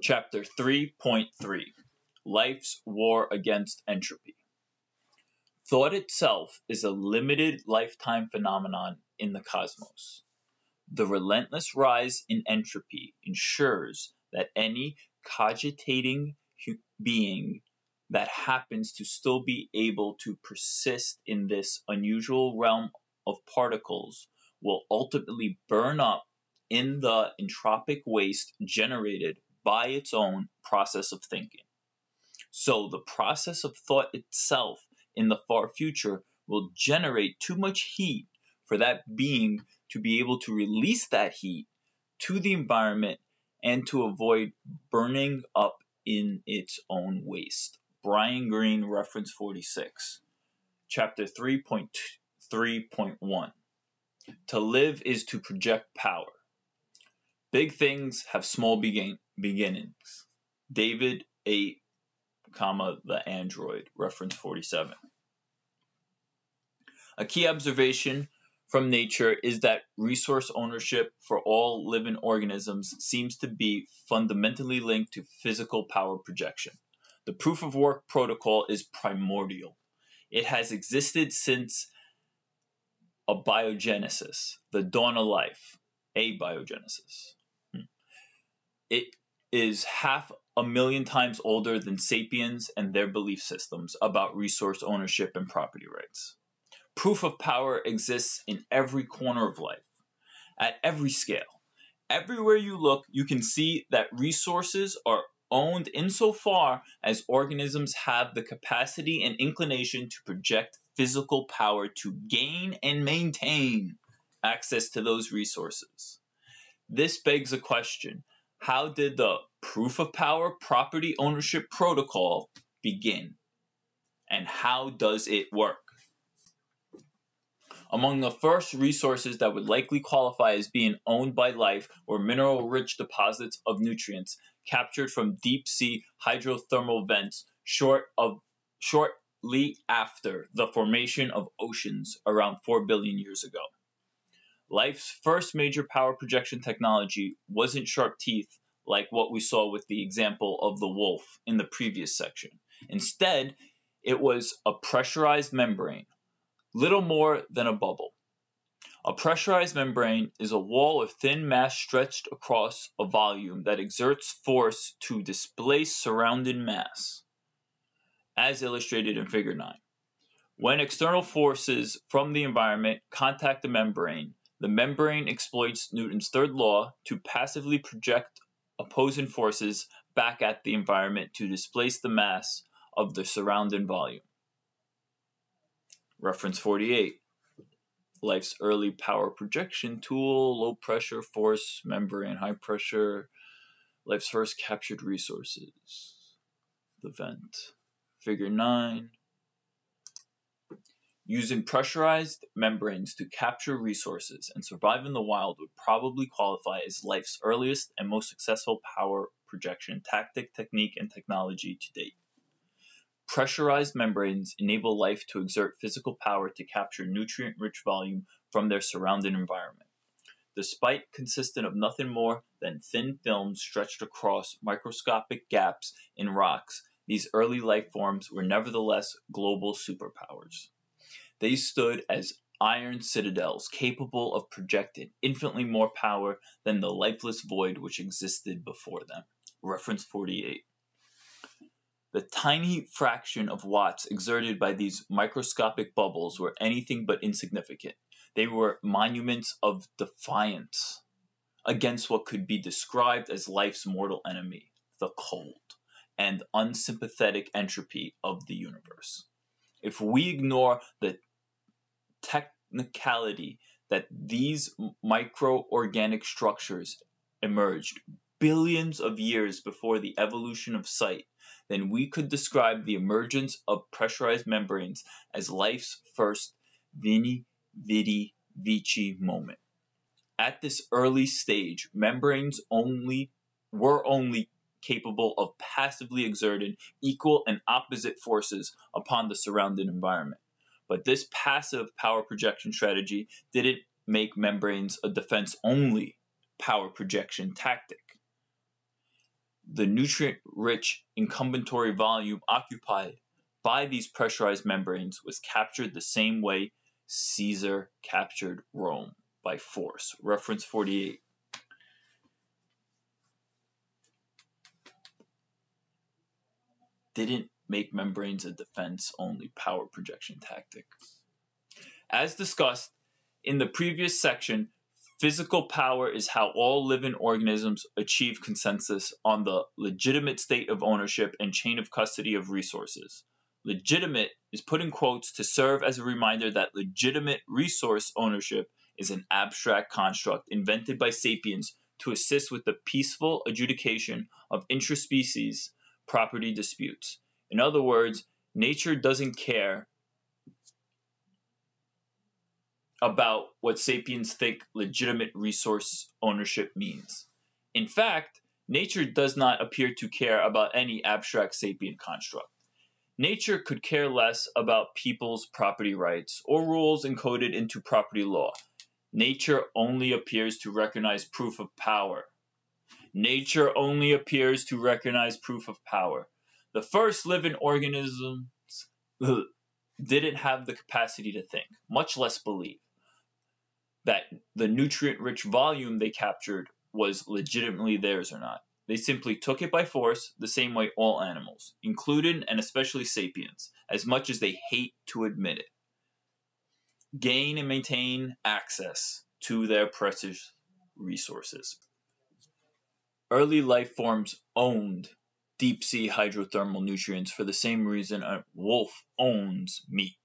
Chapter 3.3 Life's War Against Entropy. Thought itself is a limited lifetime phenomenon in the cosmos. The relentless rise in entropy ensures that any cogitating being that happens to still be able to persist in this unusual realm of particles will ultimately burn up in the entropic waste generated by its own process of thinking. So the process of thought itself in the far future will generate too much heat for that being to be able to release that heat to the environment and to avoid burning up in its own waste. Brian Greene, reference 46, chapter 3.3.1. To live is to project power. Big things have small begin- beginnings. David 8, comma, the android, reference 47. A key observation from nature is that resource ownership for all living organisms seems to be fundamentally linked to physical power projection. The proof of work protocol is primordial. It has existed since abiogenesis, the dawn of life, abiogenesis. It is half a million times older than sapiens and their belief systems about resource ownership and property rights. Proof of power exists in every corner of life, at every scale. Everywhere you look, you can see that resources are owned insofar as organisms have the capacity and inclination to project physical power to gain and maintain access to those resources. This begs a question How did the proof of power property ownership protocol begin? And how does it work? Among the first resources that would likely qualify as being owned by life were mineral rich deposits of nutrients captured from deep sea hydrothermal vents short of shortly after the formation of oceans around 4 billion years ago. Life's first major power projection technology wasn't sharp teeth like what we saw with the example of the wolf in the previous section. Instead, it was a pressurized membrane little more than a bubble. A pressurized membrane is a wall of thin mass stretched across a volume that exerts force to displace surrounding mass, as illustrated in Figure 9. When external forces from the environment contact the membrane, the membrane exploits Newton's third law to passively project opposing forces back at the environment to displace the mass of the surrounding volume. Reference 48. Life's early power projection tool, low pressure, force, membrane, high pressure. Life's first captured resources. The vent. Figure 9. Using pressurized membranes to capture resources and survive in the wild would probably qualify as life's earliest and most successful power projection tactic, technique, and technology to date. Pressurized membranes enable life to exert physical power to capture nutrient-rich volume from their surrounding environment. Despite consisting of nothing more than thin films stretched across microscopic gaps in rocks, these early life forms were nevertheless global superpowers. They stood as iron citadels capable of projecting infinitely more power than the lifeless void which existed before them. Reference 48. The tiny fraction of watts exerted by these microscopic bubbles were anything but insignificant. They were monuments of defiance against what could be described as life's mortal enemy, the cold and unsympathetic entropy of the universe. If we ignore the technicality that these microorganic structures emerged billions of years before the evolution of sight, then we could describe the emergence of pressurized membranes as life's first veni vidi vici moment. At this early stage, membranes only were only capable of passively exerting equal and opposite forces upon the surrounding environment. But this passive power projection strategy didn't make membranes a defense only power projection tactic. the nutrient rich incumbatory volume occupied by these pressurized membranes was captured the same way Caesar captured Rome by force. Reference 48. Didn't make membranes a defense only power projection tactic. As discussed in the previous section, physical power is how all living organisms achieve consensus on the legitimate state of ownership and chain of custody of resources. Legitimate is put in quotes to serve as a reminder that legitimate resource ownership is an abstract construct invented by sapiens to assist with the peaceful adjudication of interspecies property disputes. In other words, nature doesn't care about what sapiens think legitimate resource ownership means. In fact, nature does not appear to care about any abstract sapient construct. Nature could care less about people's property rights or rules encoded into property law. Nature only appears to recognize proof of power. Nature only appears to recognize proof of power. The first living organisms didn't have the capacity to think, much less believe, that the nutrient rich volume they captured was legitimately theirs or not. They simply took it by force, the same way all animals, including and especially sapiens, as much as they hate to admit it. Gain and maintain access to their precious resources. Early life forms owned deep sea hydrothermal nutrients for the same reason a wolf owns meat,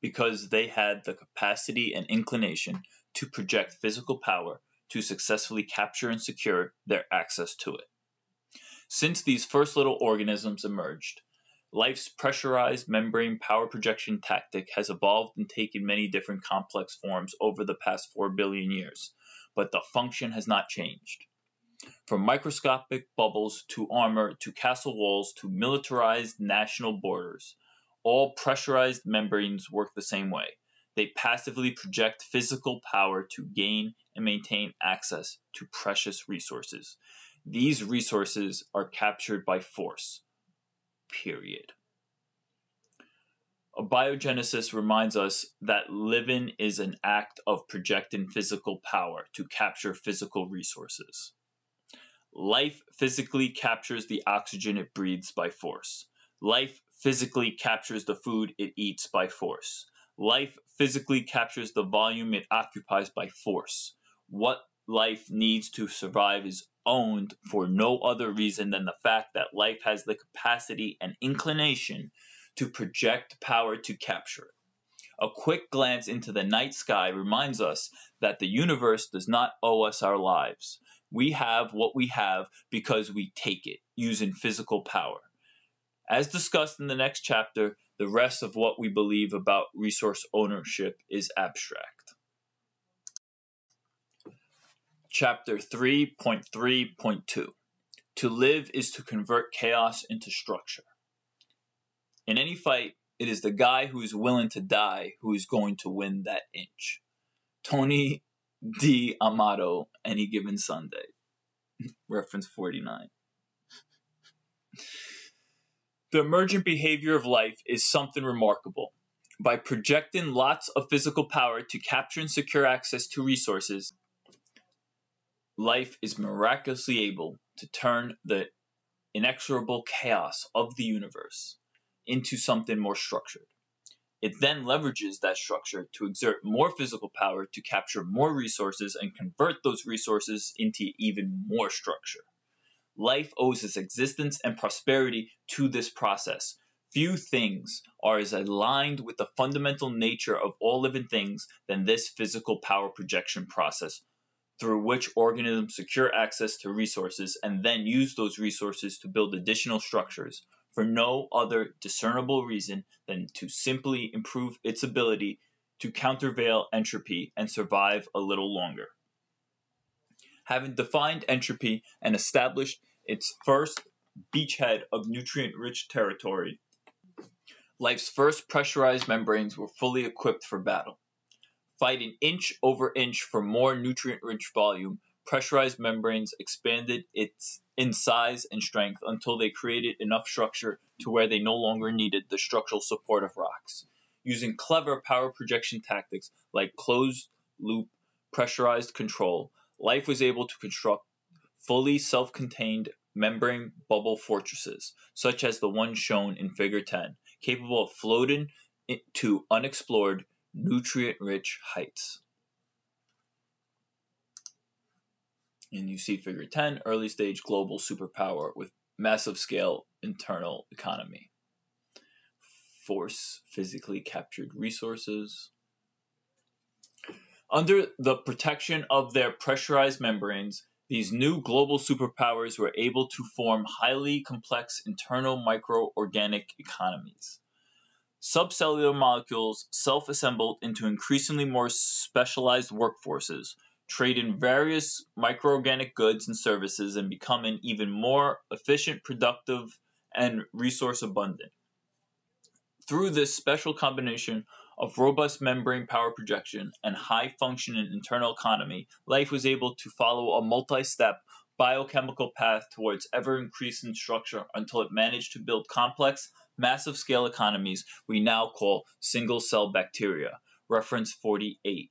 because they had the capacity and inclination to project physical power to successfully capture and secure their access to it. Since these first little organisms emerged, life's pressurized membrane power projection tactic has evolved and taken many different complex forms over the past 4 billion years, but the function has not changed. From microscopic bubbles to armor to castle walls to militarized national borders, all pressurized membranes work the same way. They passively project physical power to gain and maintain access to precious resources. These resources are captured by force. Period. Biogenesis reminds us that living is an act of projecting physical power to capture physical resources. Life physically captures the oxygen it breathes by force. Life physically captures the food it eats by force. Life physically captures the volume it occupies by force. What life needs to survive is owned for no other reason than the fact that life has the capacity and inclination to project power to capture it. A quick glance into the night sky reminds us that the universe does not owe us our lives. We have what we have because we take it using physical power. As discussed in the next chapter, the rest of what we believe about resource ownership is abstract. Chapter 3.3.2 To live is to convert chaos into structure. In any fight, it is the guy who is willing to die who is going to win that inch. Tony D'Amato, Any Given Sunday. Reference 49. The emergent behavior of life is something remarkable. By projecting lots of physical power to capture and secure access to resources, life is miraculously able to turn the inexorable chaos of the universe into something more structured. It then leverages that structure to exert more physical power to capture more resources and convert those resources into even more structure. Life owes its existence and prosperity to this process. Few things are as aligned with the fundamental nature of all living things than this physical power projection process through which organisms secure access to resources and then use those resources to build additional structures for no other discernible reason than to simply improve its ability to countervail entropy and survive a little longer. Having defined entropy and established its first beachhead of nutrient rich territory, life's first pressurized membranes were fully equipped for battle fighting inch over inch for more nutrient rich volume, pressurized membranes expanded its in size and strength until they created enough structure to where they no longer needed the structural support of rocks. Using clever power projection tactics like closed loop pressurized control, life was able to construct fully self contained membrane bubble fortresses, such as the one shown in Figure 10, capable of floating to unexplored, nutrient rich heights. And you see Figure 10, early stage global superpower with massive scale internal economy. Force physically captured resources. Under the protection of their pressurized membranes, these new global superpowers were able to form highly complex internal microorganic economies. Subcellular molecules self assembled into increasingly more specialized workforces, trade in various microorganic goods and services, and become an even more efficient, productive, and resource abundant. Through this special combination of robust membrane power projection and high functioning internal economy, life was able to follow a multi step biochemical path towards ever increasing structure until it managed to build complex, massive scale economies we now call single cell bacteria. Reference 48.